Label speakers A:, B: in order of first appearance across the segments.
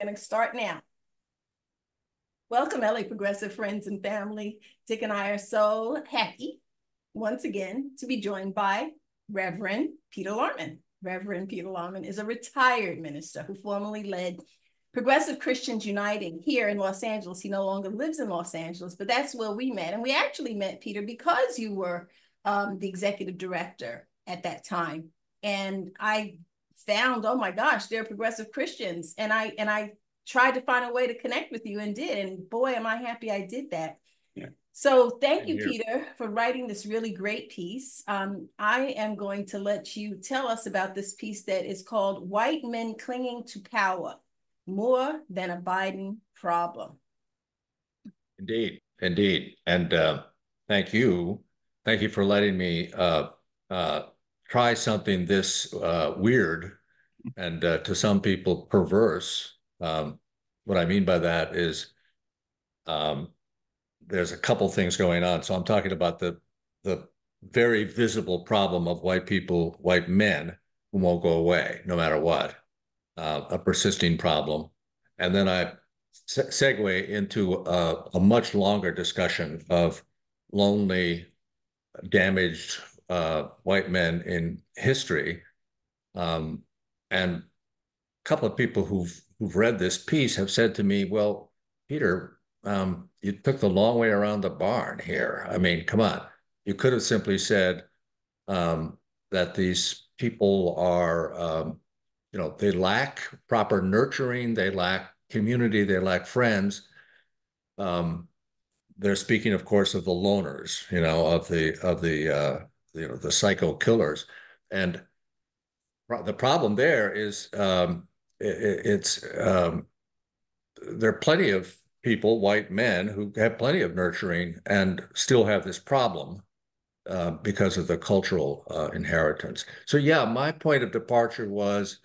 A: Gonna start now. Welcome, LA Progressive friends and family. Dick and I are so happy once again to be joined by Reverend Peter Laarman. Reverend Peter Laarman is a retired minister who formerly led Progressive Christians Uniting here in Los Angeles. He no longer lives in Los Angeles, but that's where we met. And we actually met, Peter, because you were um, the executive director at that time. And I found, oh my gosh, they're progressive Christians. And I and I tried to find a way to connect with you and did. And boy, am I happy I did that. Yeah. So thank you, Peter, for writing this really great piece. Um, I am going to let you tell us about this piece that is called White Men Clinging to Power, More Than a Biden Problem.
B: Indeed, indeed. And uh, thank you. Thank you for letting me uh, uh, try something this uh, weird and uh, to some people perverse. Um, what I mean by that is um, there's a couple things going on. So I'm talking about the the very visible problem of white people, white men who won't go away no matter what, uh, a persisting problem. And then I se segue into a, a, much longer discussion of lonely, damaged uh, white men in history um, and a couple of people who've who've read this piece have said to me, "Well, Peter, um, you took the long way around the barn here. I mean, come on, you could have simply said um, that these people are, um, you know, they lack proper nurturing, they lack community, they lack friends." Um, they're speaking, of course, of the loners, you know, of the of the uh, you know the psycho killers, and the problem there is um, it, it's um, there are plenty of people, white men, who have plenty of nurturing and still have this problem uh, because of the cultural uh, inheritance. So yeah, my point of departure was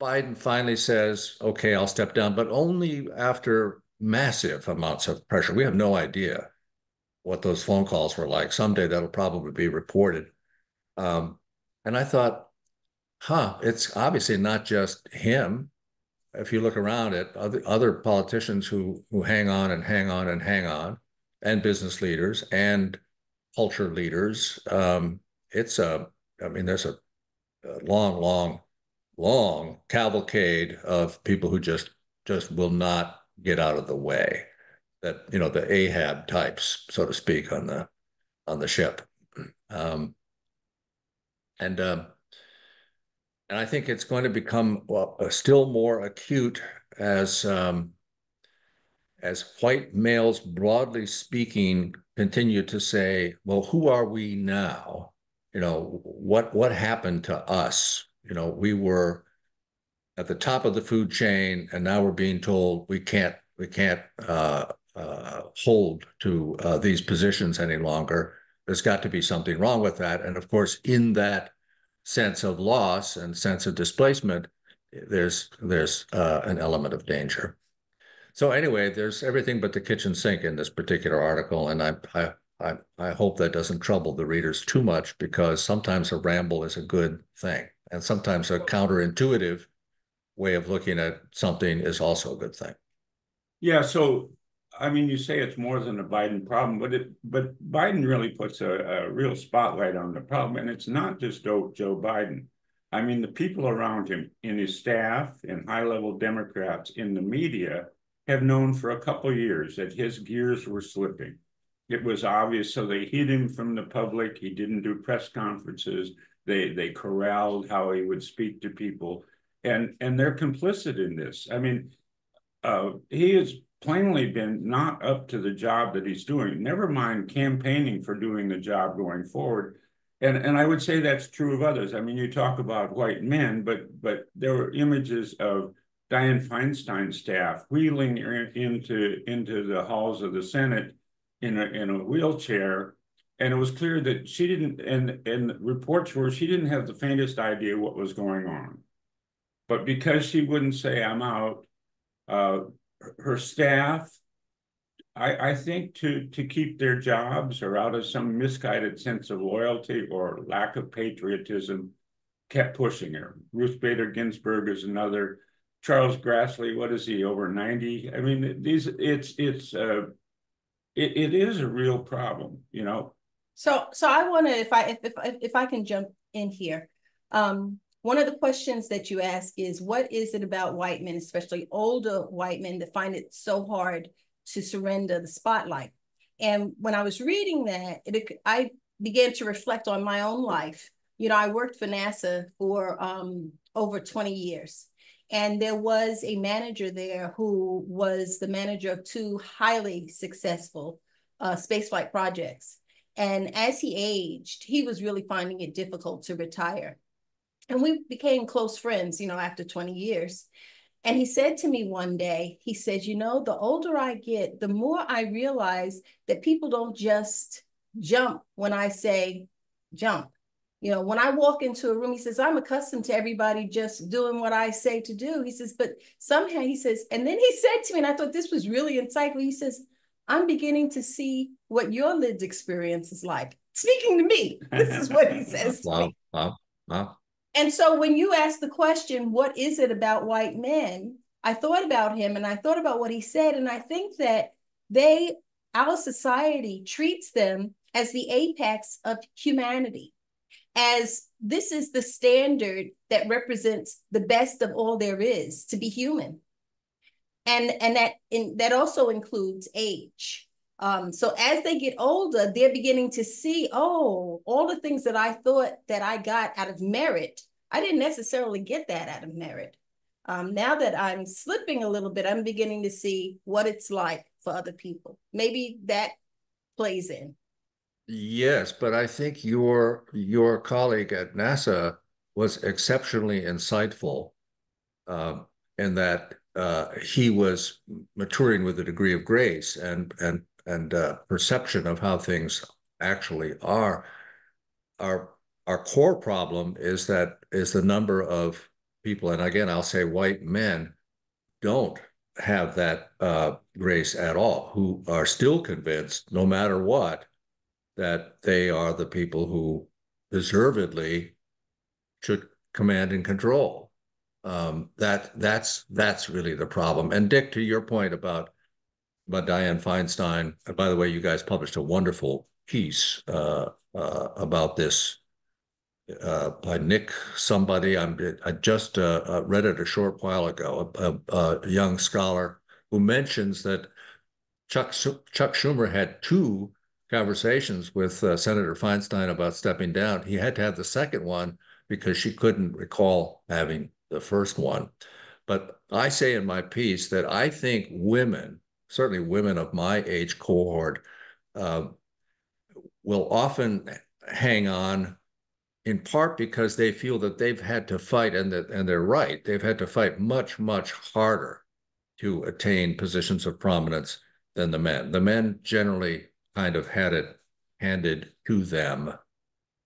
B: Biden finally says, "Okay, I'll step down," but only after massive amounts of pressure. We have no idea what those phone calls were like. Someday that'll probably be reported. Um, and I thought, huh, it's obviously not just him. If you look around at other, other politicians who, who hang on and hang on and hang on, and business leaders and culture leaders, um, it's a, I mean, there's a, a long, long, long cavalcade of people who just just will not get out of the way. That you know the Ahab types, so to speak, on the on the ship, um, and um, and I think it's going to become well, uh, still more acute as um, as white males, broadly speaking, continue to say, "Well, who are we now? You know, what what happened to us? You know, we were at the top of the food chain, and now we're being told we can't we can't uh, uh, hold to uh, these positions any longer. There's got to be something wrong with that, and of course, in that sense of loss and sense of displacement, there's there's uh, an element of danger. So anyway, there's everything but the kitchen sink in this particular article, and I I I, I hope that doesn't trouble the readers too much because sometimes a ramble is a good thing, and sometimes a counterintuitive way of looking at something is also a good thing.
C: Yeah. So I mean, you say it's more than a Biden problem, but it but Biden really puts a, a real spotlight on the problem, and it's not just Joe, Biden. I mean, the people around him, in his staff, and high-level Democrats in the media, have known for a couple years that his gears were slipping. It was obvious, so they hid him from the public. He didn't do press conferences. They they corralled how he would speak to people, and and they're complicit in this. I mean, uh, he is plainly been not up to the job that he's doing, never mind campaigning for doing the job going forward. And, and I would say that's true of others. I mean, you talk about white men, but but there were images of Dianne Feinstein's staff wheeling into into the halls of the Senate in a in a wheelchair, and it was clear that she didn't. And and reports were she didn't have the faintest idea what was going on, but because she wouldn't say I'm out, uh, her staff, I, I think to to keep their jobs or out of some misguided sense of loyalty or lack of patriotism, kept pushing her. Ruth Bader Ginsburg is another. Charles Grassley, what is he, over ninety? I mean, these, it's, it's, uh, it, it is a real problem, you know?
A: So, so I want to, if I, if, if, if I can jump in here. Um, one of the questions that you ask is, what is it about white men, especially older white men, that find it so hard to surrender the spotlight? And when I was reading that, it, I began to reflect on my own life. You know, I worked for NASA for um, over 20 years. And there was a manager there who was the manager of two highly successful uh, spaceflight projects. And as he aged, he was really finding it difficult to retire. And we became close friends, you know, after 20 years. And he said to me one day, he said, You know, the older I get, the more I realize that people don't just jump when I say jump. You know, when I walk into a room, he says, I'm accustomed to everybody just doing what I say to do. He says, but somehow he says, and then he said to me, and I thought this was really insightful. He says, I'm beginning to see what your lived experience is like. Speaking to me, this is what he says.
B: wow, wow, wow.
A: And so when you ask the question, what is it about white men? I thought about him and I thought about what he said. And I think that they, our society treats them as the apex of humanity, as this is the standard that represents the best of all there is to be human. And, and that in, that also includes age. Um, so as they get older, they're beginning to see, oh, all the things that I thought that I got out of merit I didn't necessarily get that out of merit. Um, now that I'm slipping a little bit, I'm beginning to see what it's like for other people. Maybe that plays in.
B: Yes, but I think your your colleague at NASA was exceptionally insightful um, in that uh, he was maturing with a degree of grace and and and uh, perception of how things actually are. Our our core problem is that is the number of people, and again, I'll say white men don't have that uh, grace at all, who are still convinced, no matter what, that they are the people who deservedly should command and control. Um, that that's that's really the problem. And Dick, to your point about about Dianne Feinstein, and by the way, you guys published a wonderful piece uh, uh, about this uh, by Nick somebody. I'm, I just uh, uh, read it a short while ago, a, a, a young scholar who mentions that Chuck, Chuck Schumer had two conversations with uh, Senator Feinstein about stepping down. He had to have the second one because she couldn't recall having the first one. But I say in my piece that I think women, certainly women of my age cohort, uh, will often hang on in part because they feel that they've had to fight and that and they're right. They've had to fight much much harder to attain positions of prominence than the men. The men generally kind of had it handed to them.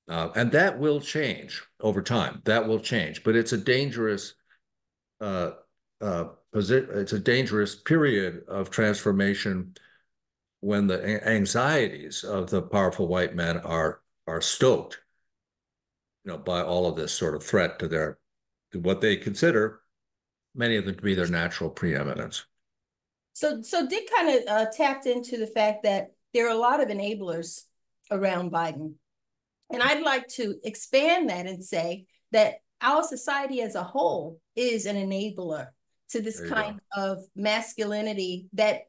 B: Uh, and that will change over time. That will change. But it's a dangerous uh, uh, it's a dangerous period of transformation when the anxieties of the powerful white men are are stoked you know, by all of this sort of threat to their to what they consider many of them to be their natural preeminence.
A: So, so Dick kind of uh, tapped into the fact that there are a lot of enablers around Biden, and I'd like to expand that and say that our society as a whole is an enabler to this kind go. of masculinity that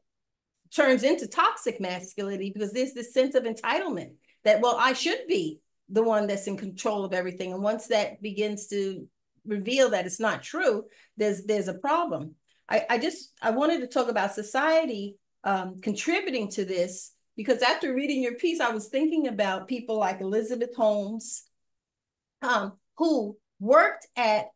A: turns into toxic masculinity because there's this sense of entitlement that well I should be the one that's in control of everything. And once that begins to reveal that it's not true, there's there's a problem. I, I just I wanted to talk about society um, contributing to this because after reading your piece, I was thinking about people like Elizabeth Holmes, um, who worked at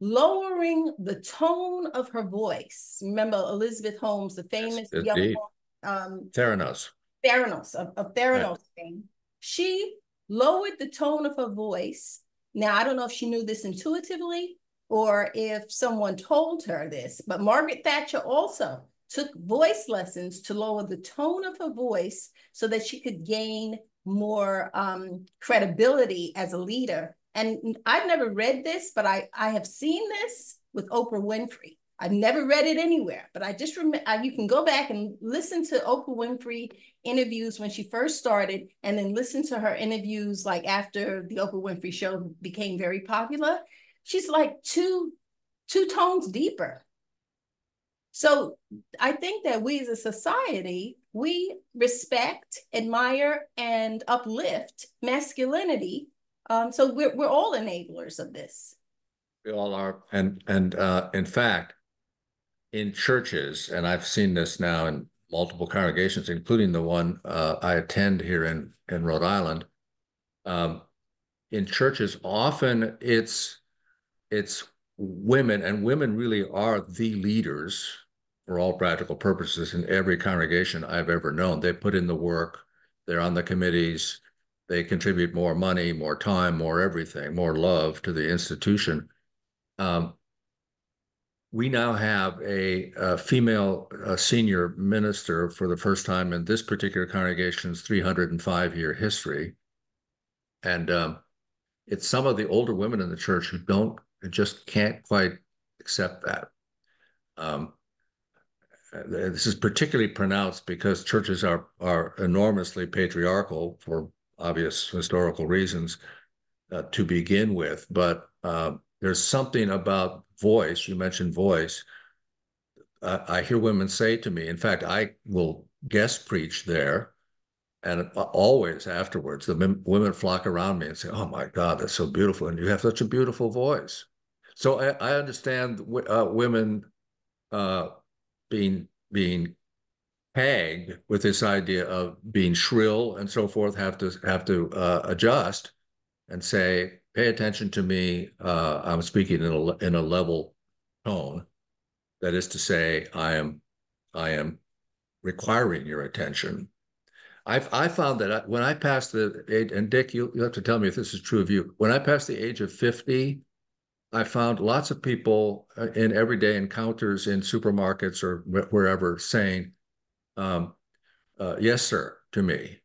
A: lowering the tone of her voice. Remember Elizabeth Holmes, the famous yes, young
B: um, Theranos.
A: Theranos of, of Theranos right. fame. She lowered the tone of her voice. Now, I don't know if she knew this intuitively or if someone told her this, but Margaret Thatcher also took voice lessons to lower the tone of her voice so that she could gain more um, credibility as a leader. And I've never read this, but I, I have seen this with Oprah Winfrey. I've never read it anywhere, but I just remember you can go back and listen to Oprah Winfrey interviews when she first started, and then listen to her interviews like after the Oprah Winfrey show became very popular. She's like two two tones deeper. So I think that we as a society, we respect, admire, and uplift masculinity. Um, so we're we're all enablers of this.
B: We all are, and and uh, in fact, in churches, and I've seen this now in multiple congregations, including the one uh, I attend here in in Rhode Island. Um, in churches, often it's it's women, and women really are the leaders for all practical purposes in every congregation I've ever known. They put in the work, they're on the committees, they contribute more money, more time, more everything, more love to the institution. Um, we now have a, a female a senior minister for the first time in this particular congregation's 305 year history. And um, it's some of the older women in the church who don't, just can't quite accept that. Um, this is particularly pronounced because churches are are enormously patriarchal for obvious historical reasons uh, to begin with. But uh, there's something about voice. You mentioned voice. I hear women say to me. In fact, I will guest preach there, and always afterwards, the women flock around me and say, "Oh my God, that's so beautiful, and you have such a beautiful voice." So I, I understand uh, women uh, being being tagged with this idea of being shrill and so forth have to have to uh, adjust and say pay attention to me uh, i'm speaking in a in a level tone that is to say i am i am requiring your attention I've I found that I, when I passed the age, and Dick, you, you have to tell me if this is true of you. When I passed the age of 50, I found lots of people uh, in everyday encounters in supermarkets or wherever saying, um, uh, "Yes, sir," to me.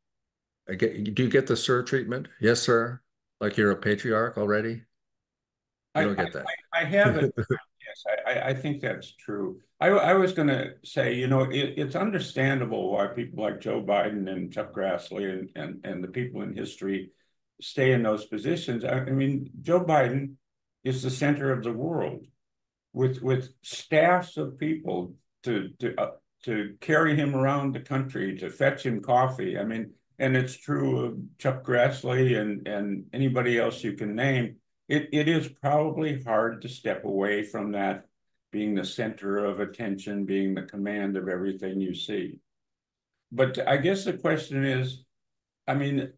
B: Get, do you get the sir treatment? Yes, sir. Like you're a patriarch already. I don't get that.
C: I, I have it. yes, I, I think that's true. I, I was going to say, you know, it, it's understandable why people like Joe Biden and Chuck Grassley and, and, and the people in history stay in those positions. I, I mean, Joe Biden is the center of the world with with staffs of people to to uh, to carry him around the country to fetch him coffee i mean and it's true of chuck grassley and and anybody else you can name it it is probably hard to step away from that being the center of attention being the command of everything you see but i guess the question is i mean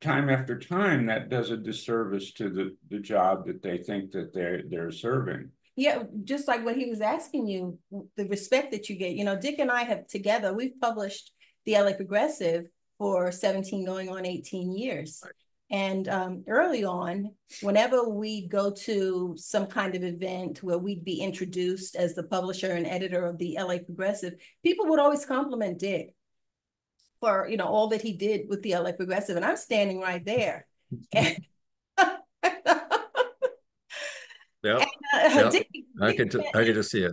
C: time after time, that does a disservice to the, the job that they think that they're they're serving.
A: Yeah, just like what he was asking you, the respect that you get. You know, Dick and I have together, we've published the LA Progressive for 17 going on 18 years. Right. And um, early on, whenever we go to some kind of event where we'd be introduced as the publisher and editor of the LA Progressive, people would always compliment Dick for you know all that he did with the LA Progressive, and I'm standing right there. And,
B: yeah, uh, yep. I can I can just see it.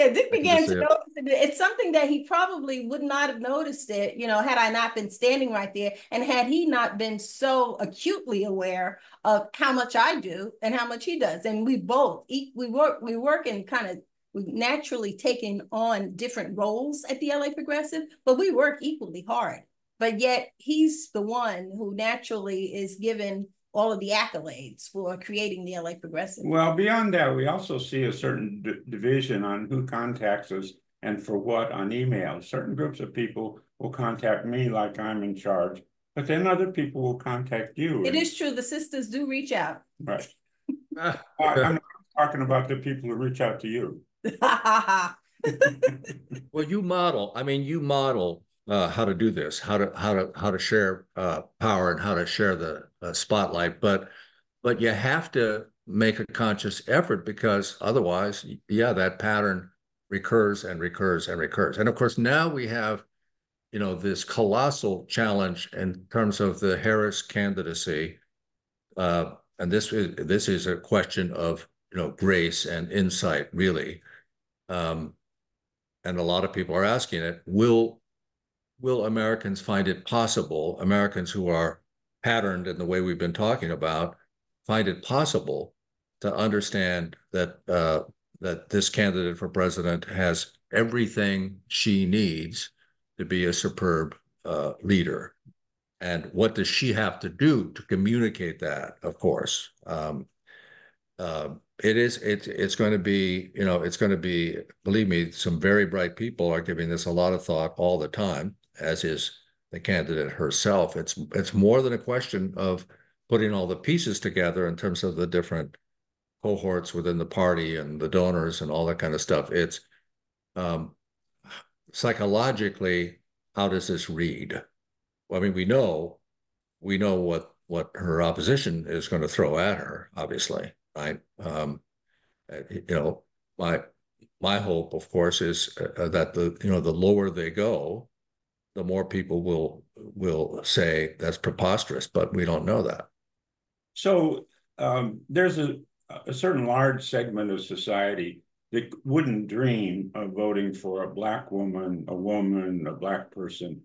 A: Yeah, Dick began to notice it. It's something that he probably would not have noticed it, you know, had I not been standing right there, and had he not been so acutely aware of how much I do and how much he does, and we both we work we work in kind of We've naturally taken on different roles at the LA Progressive, but we work equally hard. But yet he's the one who naturally is given all of the accolades for creating the LA Progressive.
C: Well, beyond that, we also see a certain division on who contacts us and for what on email. Certain groups of people will contact me like I'm in charge, but then other people will contact you.
A: It is true. The sisters do reach out.
C: Right. I, I'm not talking about the people who reach out to you.
B: well, you model. I mean, you model uh, how to do this, how to how to how to share uh, power and how to share the uh, spotlight. But but you have to make a conscious effort because otherwise, yeah, that pattern recurs and recurs and recurs. And of course, now we have, you know, this colossal challenge in terms of the Harris candidacy. Uh, and this is this is a question of you know, grace and insight, really. Um, and a lot of people are asking it, will, will Americans find it possible, Americans who are patterned in the way we've been talking about, find it possible to understand that uh, that this candidate for president has everything she needs to be a superb uh, leader. And what does she have to do to communicate that? Of course, um, uh, it is. It's it's going to be. You know, it's going to be. Believe me, some very bright people are giving this a lot of thought all the time, as is the candidate herself. It's it's more than a question of putting all the pieces together in terms of the different cohorts within the party and the donors and all that kind of stuff. It's um, psychologically, how does this read? Well, I mean, we know, we know what what her opposition is going to throw at her, obviously, right? Um, uh, you know, my my hope, of course, is uh, that the you know the lower they go, the more people will will say that's preposterous, but we don't know that.
C: So um, there's a a certain large segment of society that wouldn't dream of voting for a black woman, a woman, a black person,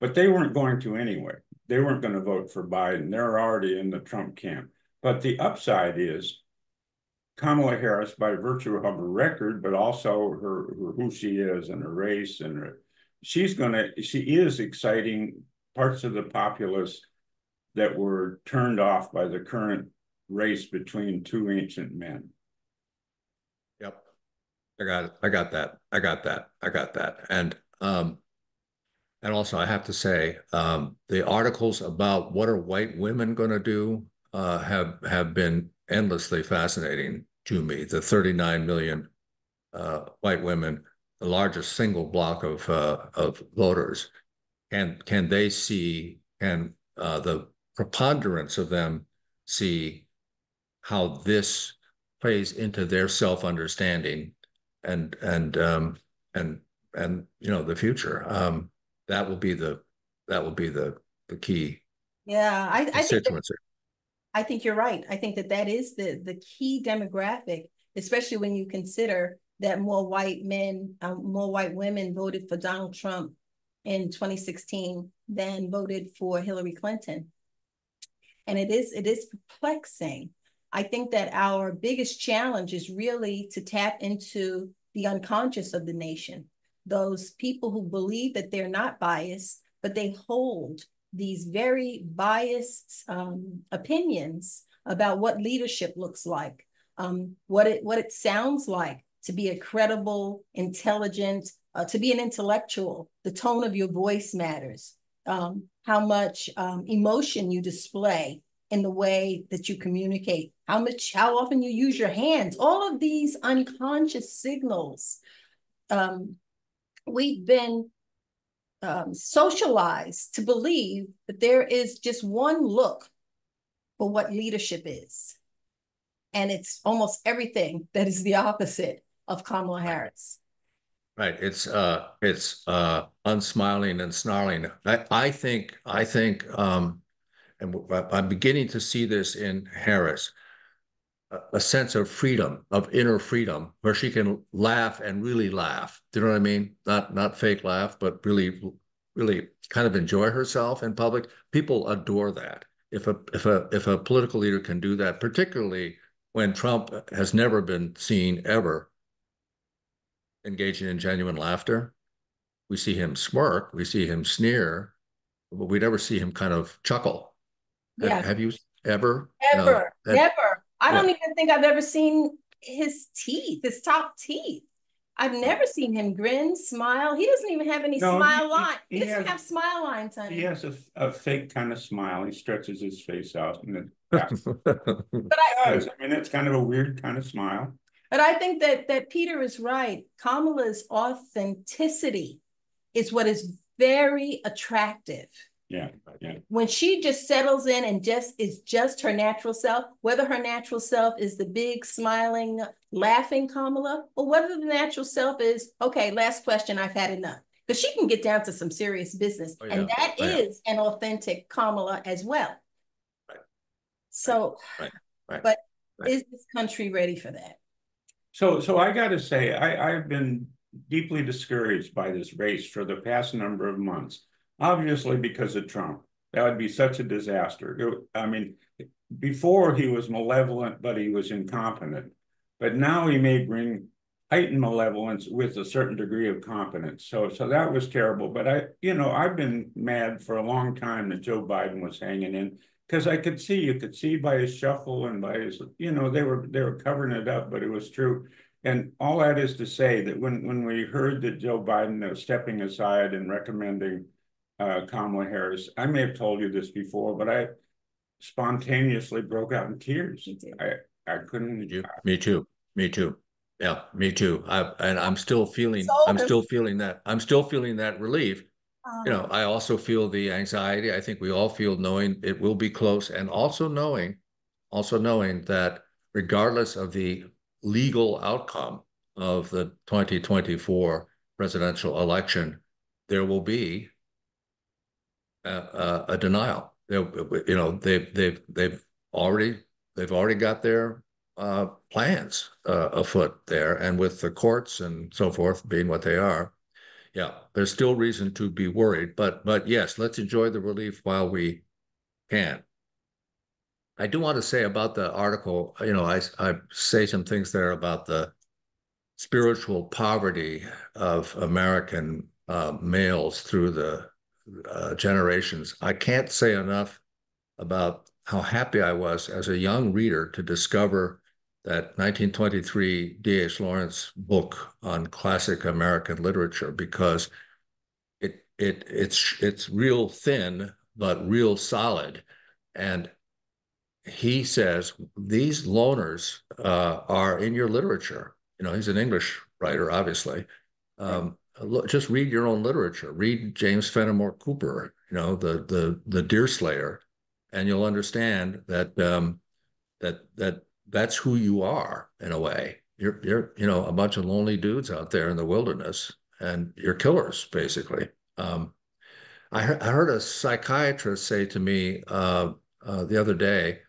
C: but they weren't going to anyway. They weren't going to vote for Biden. They're already in the Trump camp. But the upside is Kamala Harris, by virtue of her record, but also her, her who she is and her race, and her, she's going to, she is exciting parts of the populace that were turned off by the current race between two ancient men.
B: Yep. I got it. I got that. I got that. I got that. And um and also I have to say, um, the articles about what are white women going to do uh, have have been endlessly fascinating to me. The 39 million uh, white women, the largest single block of uh, of voters, and can they see? Can uh, the preponderance of them see how this plays into their self-understanding and and um, and and you know the future. Um, that will be the that will be the the key.
A: Yeah, I, I think that, I think you're right. I think that that is the the key demographic, especially when you consider that more white men, um, more white women voted for Donald Trump in 2016 than voted for Hillary Clinton. And it is it is perplexing I think that our biggest challenge is really to tap into the unconscious of the nation, those people who believe that they're not biased, but they hold these very biased um, opinions about what leadership looks like, um, what it what it sounds like to be a credible, intelligent, uh, to be an intellectual. The tone of your voice matters. Um, how much um, emotion you display in the way that you communicate, how much, how often you use your hands, all of these unconscious signals. Um, we've been um, socialized to believe that there is just one look for what leadership is. And it's almost everything that is the opposite of Kamala Harris.
B: Right. It's uh it's uh unsmiling and snarling. I, I think I think um and I'm beginning to see this in Harris, a, sense of freedom, of inner freedom, where she can laugh and really laugh. Do you know what I mean? Not not fake laugh, but really, really kind of enjoy herself in public. People adore that. If a if a if a political leader can do that, particularly when Trump has never been seen ever engaging in genuine laughter, we see him smirk, we see him sneer, but we never see him kind of chuckle yeah. Have, have you ever?
A: Ever, no, never. I don't even think I've ever seen his teeth, his top teeth. I've never seen him grin, smile. He doesn't even have any no, smile he, line. He, he doesn't has, have smile lines, honey.
C: He has a, a fake kind of smile. He stretches his face out, and then yeah.
A: but I,
C: I mean, it's kind of a weird kind of smile.
A: But I think that that Peter is right. Kamala's authenticity is what is very attractive
C: yeah, yeah.
A: When she just settles in and just is just her natural self, whether her natural self is the big smiling, laughing Kamala, or whether the natural self is, okay, last question, I've had enough. Because she can get down to some serious business. Oh, yeah. And that oh, is yeah. an authentic Kamala as well.
B: Right.
A: So,
B: right. Right.
A: but is this country ready for that?
C: So, so I got to say, I, I've been deeply discouraged by this race for the past number of months. Obviously, because of Trump, that would be such a disaster. I mean, before he was malevolent, but he was incompetent. But now he may bring heightened malevolence with a certain degree of competence. So, so that was terrible. But I, you know, I've been mad for a long time that Joe Biden was hanging in because I could see, you could see by his shuffle and by his, you know, they were they were covering it up, but it was true. And all that is to say that when when we heard that Joe Biden was stepping aside and recommending uh, Kamala Harris, I may have told you this before, but I spontaneously broke out in tears. I I couldn't.
B: You, me too. Me too. Yeah, me too. I and I'm still feeling. So I'm still feeling that. I'm still feeling that relief. Um, you know, I also feel the anxiety. I think we all feel knowing it will be close, and also knowing, also knowing that regardless of the legal outcome of the 2024 presidential election, there will be a, a, a denial. They, you know, they've they've they've already they've already got their uh, plans uh, afoot there, and with the courts and so forth being what they are, yeah, there's still reason to be worried. But but yes, let's enjoy the relief while we can. I do want to say about the article. You know, I I say some things there about the spiritual poverty of American uh, males through the uh, generations. I can't say enough about how happy I was as a young reader to discover that 1923 D.H. Lawrence book on classic American literature because it it it's it's real thin but real solid, and he says these loners uh, are in your literature. You know, he's an English writer, obviously. Um, just read your own literature. Read James Fenimore Cooper. You know, the the the Deerslayer, and you'll understand that um, that that that's who you are in a way. You're you're you know a bunch of lonely dudes out there in the wilderness, and you're killers basically. Um, I, he- I heard a psychiatrist say to me uh, uh, the other day.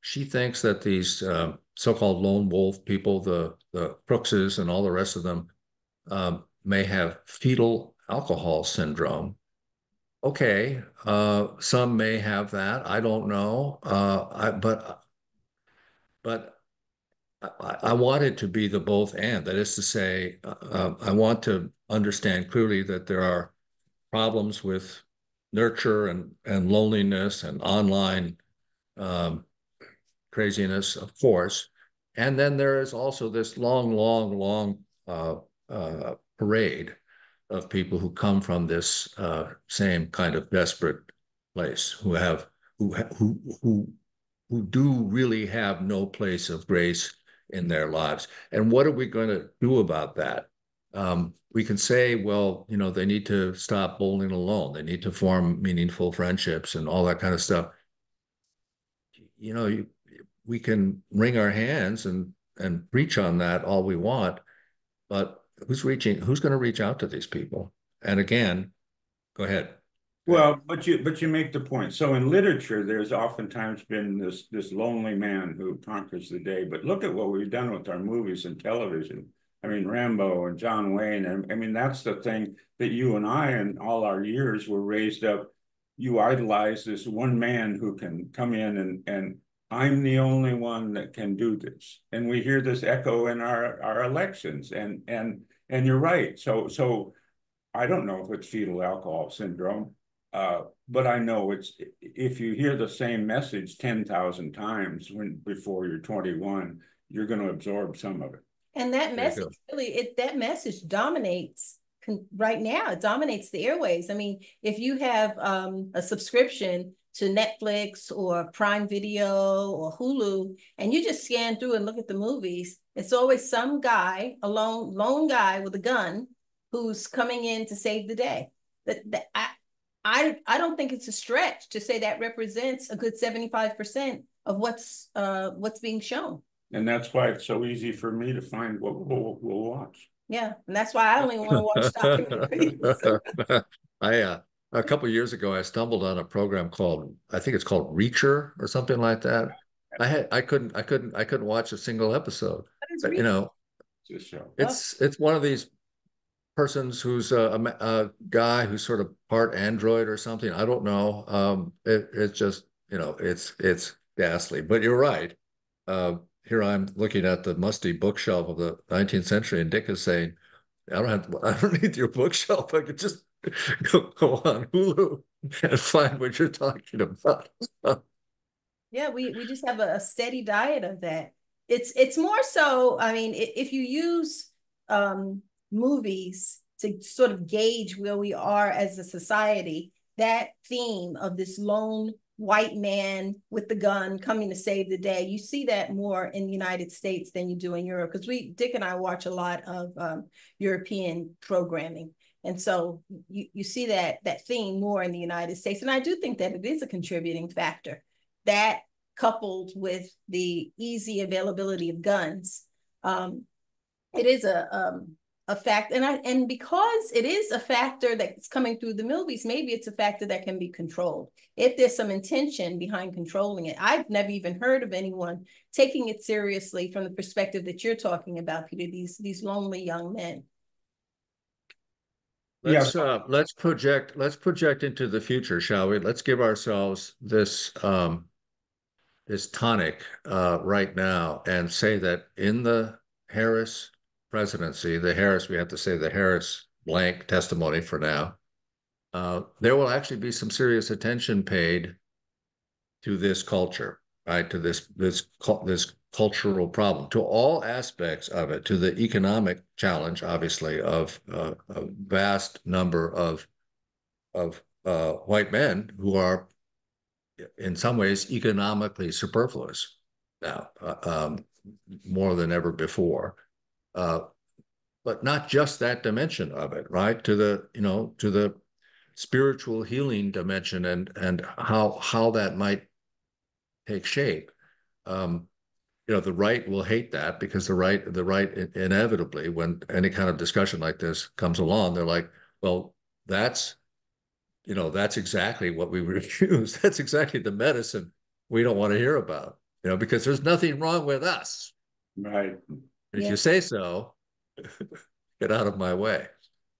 B: She thinks that these uh, so-called lone wolf people, the the Crookses and all the rest of them, um, may have fetal alcohol syndrome. Okay, uh, some may have that. I don't know. Uh, I, but but I, I want it to be the both and. That is to say, uh, um, I want to understand clearly that there are problems with nurture and, and loneliness and online um, craziness, of course. And then there is also this long, long, long uh, uh, parade of people who come from this uh, same kind of desperate place, who have who who who who do really have no place of grace in their lives. And what are we going to do about that? Um, we can say, well, you know, they need to stop bowling alone. They need to form meaningful friendships and all that kind of stuff. You know, you, we can wring our hands and and preach on that all we want, but who's reaching? Who's going to reach out to these people? And again, go ahead.
C: Well, but you but you make the point. So in literature, there's oftentimes been this this lonely man who conquers the day. But look at what we've done with our movies and television. I mean, Rambo and John Wayne. And I mean, that's the thing that you and I, and all our years, were raised up. You idolize this one man who can come in and and I'm the only one that can do this. And we hear this echo in our our elections. And and and you're right. So so I don't know if it's fetal alcohol syndrome. Uh, but I know it's if you hear the same message 10,000 times when before you're 21, you're going to absorb some of it.
A: And that message really, it that message dominates right now. It dominates the airways. I mean, if you have um, a subscription to Netflix or Prime Video or Hulu, and you just scan through and look at the movies, it's always some guy, a lone lone guy with a gun, who's coming in to save the day. That, that I, I I don't think it's a stretch to say that represents a good 75% of what's uh what's being shown.
C: And that's why it's so easy for me to find what we'll, we'll watch.
A: Yeah, and that's why I only want to watch documentaries.
B: I uh a couple years ago I stumbled on a program called I think it's called Reacher or something like that. I had I couldn't I couldn't I couldn't watch a single episode. But, you know,
C: It's a show.
B: it's it's one of these persons who's a, a, guy who's sort of part android or something. I don't know. Um, it, it's just you know it's it's ghastly. But you're right. Uh, here I'm looking at the musty bookshelf of the 19th century, and Dick is saying, "I don't have I don't need your bookshelf. I could just go, go on Hulu and find what you're talking about."
A: Yeah, we we just have a, a steady diet of that. It's it's more so, I mean, if you use um movies to sort of gauge where we are as a society, that theme of this lone white man with the gun coming to save the day, you see that more in the United States than you do in Europe. Because we Dick and I watch a lot of um, European programming. And so you, you see that that theme more in the United States. And I do think that it is a contributing factor that coupled with the easy availability of guns, um, it is a um, a fact. And I and because it is a factor that's coming through the movies, maybe it's a factor that can be controlled. If there's some intention behind controlling it, I've never even heard of anyone taking it seriously from the perspective that you're talking about, Peter. These these lonely young men.
C: Yeah.
B: Let's uh, let's project let's project into the future, shall we? Let's give ourselves this um this tonic uh right now and say that in the Harris presidency, the Harris, we have to say the Harris blank testimony for now, uh, there will actually be some serious attention paid to this culture, right? To this this this cultural problem, to all aspects of it, to the economic challenge, obviously, of uh, a vast number of of uh, white men who are, in some ways, economically superfluous now, uh, um, more than ever before. Uh, but not just that dimension of it, right? To the you know to the spiritual healing dimension and and how how that might take shape. Um, you know, the right will hate that because the right the right inevitably, when any kind of discussion like this comes along, they're like, well, that's you know that's exactly what we refuse. That's exactly the medicine we don't want to hear about. You know, because there's nothing wrong with us.
C: Right.
B: If
A: Yeah.
B: you say so, get out of my way.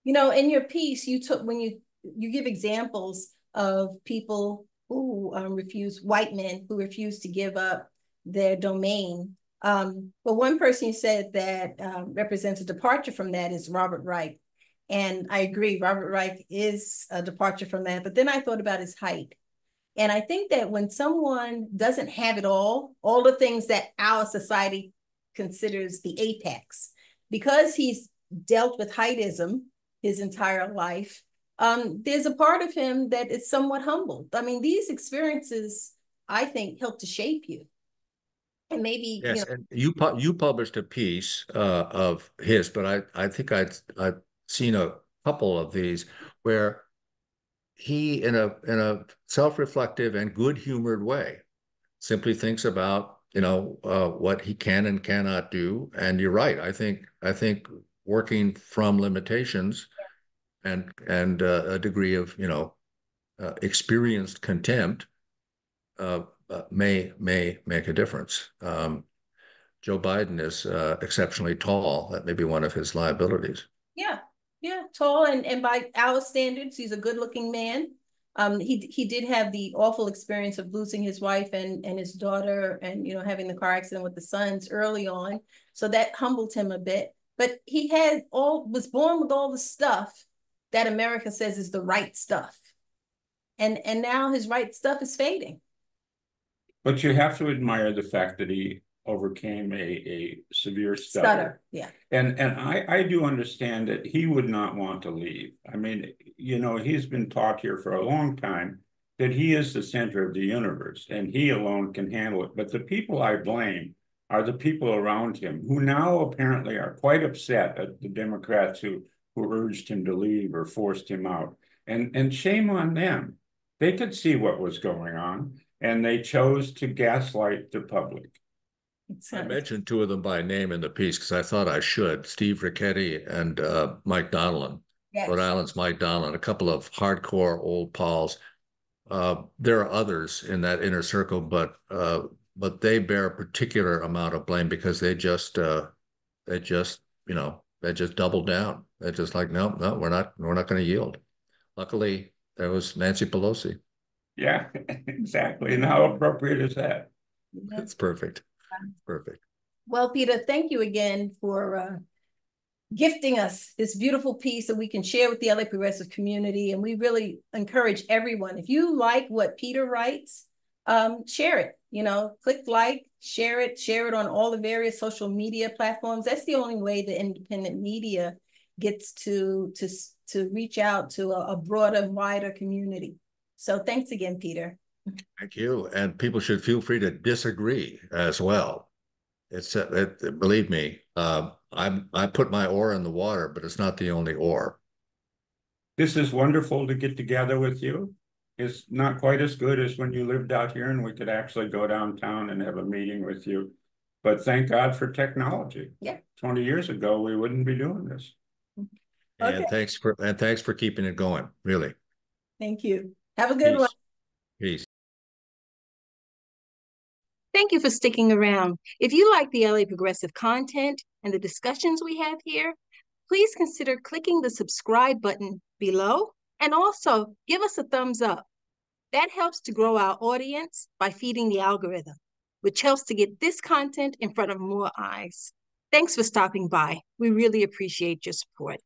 A: You know, in your piece, you took when you you give examples of people who um, refuse white men who refuse to give up their domain. Um, but one person you said that um, represents a departure from that is Robert Reich, and I agree. Robert Reich is a departure from that. But then I thought about his height, and I think that when someone doesn't have it all, all the things that our society considers the apex, because he's dealt with heightism his entire life, um, there's a part of him that is somewhat humbled. I mean, these experiences, I think, help to shape you. And maybe, you
B: Yes,
A: know,
B: and you pu- you published a piece uh, of his, but I I think I'd I've seen a couple of these where he in a in a self-reflective and good-humored way simply thinks about you know uh, what he can and cannot do. And you're right. I think I think working from limitations and and uh, a degree of you know uh, experienced contempt uh, uh, may may make a difference. Um, Joe Biden is uh, exceptionally tall. That may be one of his liabilities.
A: yeah, yeah, tall and and by our standards, he's a good-looking man. Um, he he did have the awful experience of losing his wife and and his daughter, and you know having the car accident with the sons early on, so that humbled him a bit. But he had all was born with all the stuff that America says is the right stuff, and and now his right stuff is fading.
C: But you have to admire the fact that he overcame a, a severe stutter.
A: Stutter, yeah.
C: And, and I, I do understand that he would not want to leave. I mean, you know, he's been taught here for a long time that he is the center of the universe and he alone can handle it. But the people I blame are the people around him who now apparently are quite upset at the Democrats who, who urged him to leave or forced him out. And, and shame on them. They could see what was going on and they chose to gaslight the public.
A: It's,
B: I mentioned two of them by name in the piece because I thought I should. Steve Ricchetti and uh, Mike Donilon,
A: yes.
B: Rhode Island's Mike Donilon, a couple of hardcore old pals. Uh, there are others in that inner circle, but uh, but they bear a particular amount of blame because they just, uh, they just, you know, they just doubled down. They're just like, no, no, we're not, we're not going to yield. Luckily, there was Nancy Pelosi.
C: Yeah, exactly. And how appropriate is that?
B: That's perfect. Perfect.
A: Well, Peter, thank you again for uh, gifting us this beautiful piece that we can share with the LA Progressive community. And we really encourage everyone, if you like what Peter writes, um, share it, you know, click like, share it, share it on all the various social media platforms. That's the only way the independent media gets to, to, to reach out to a, a broader, wider community. So thanks again, Peter.
B: Thank you. And people should feel free to disagree as well. It's it, believe me, uh, I I put my oar in the water, but it's not the only oar.
C: This is wonderful to get together with you. It's not quite as good as when you lived out here and we could actually go downtown and have a meeting with you. But thank God for technology.
A: Yeah.
C: 20 years ago, we wouldn't be doing this.
B: Okay. And thanks for and thanks for keeping it going. Really.
A: Thank you. Have a good
B: Peace.
A: one.
D: Thank you for sticking around. If you like the LA Progressive content and the discussions we have here, please consider clicking the subscribe button below and also give us a thumbs up. That helps to grow our audience by feeding the algorithm, which helps to get this content in front of more eyes. Thanks for stopping by. We really appreciate your support.